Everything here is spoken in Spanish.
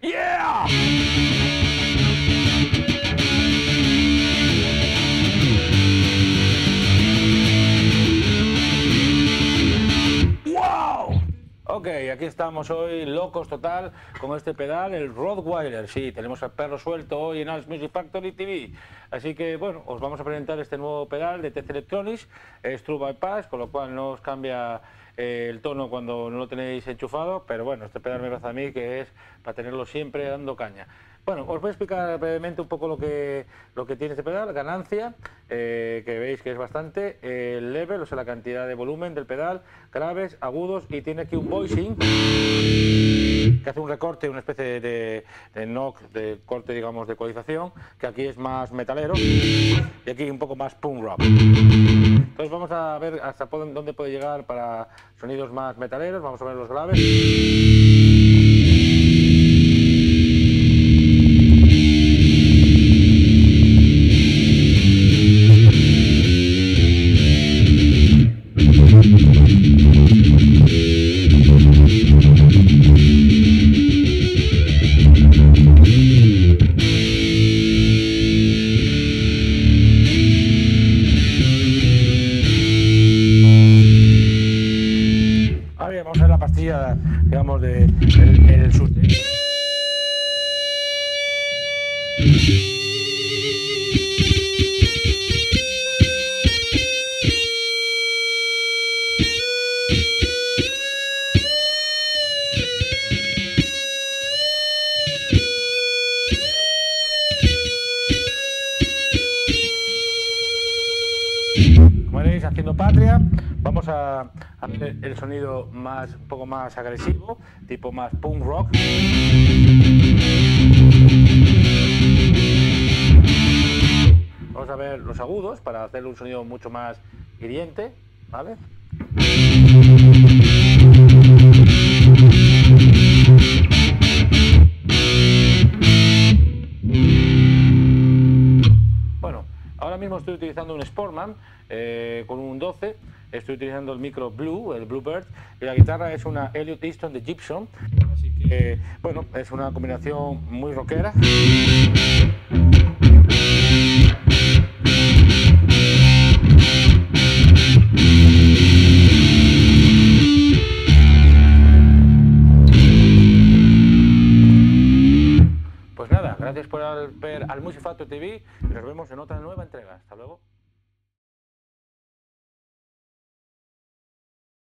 ¡Yeah! Aquí estamos hoy, locos total, con este pedal, el Rottweiler. Sí, tenemos al perro suelto hoy en Als Music Factory TV. Así que, bueno, os vamos a presentar este nuevo pedal de TC Electronics, es True Bypass, con lo cual no os cambia eh, el tono cuando no lo tenéis enchufado, pero bueno, este pedal me parece a mí que es para tenerlo siempre dando caña. Bueno, os voy a explicar brevemente un poco lo que, lo que tiene este pedal, ganancia, eh, que veis que es bastante, el level, o sea, la cantidad de volumen del pedal, graves, agudos, y tiene aquí un voicing que hace un recorte, una especie de, de knock, de corte, digamos, de ecualización, que aquí es más metalero, y aquí un poco más punk rock. Entonces vamos a ver hasta dónde puede llegar para sonidos más metaleros, vamos a ver los graves. Vamos a ver la pastilla, digamos, de el. Como veréis, haciendo patria, vamos a, ver el sonido más, un poco más agresivo, tipo más punk rock. Vamos a ver los agudos para hacer un sonido mucho más hiriente, ¿vale? Estoy utilizando un Sportman eh, con un 12, estoy utilizando el micro Blue, el Bluebird, y la guitarra es una Elliot Easton de Gibson, así que, bueno, es una combinación muy rockera. Gracias por ver al Music Factory TV y nos vemos en otra nueva entrega. Hasta luego.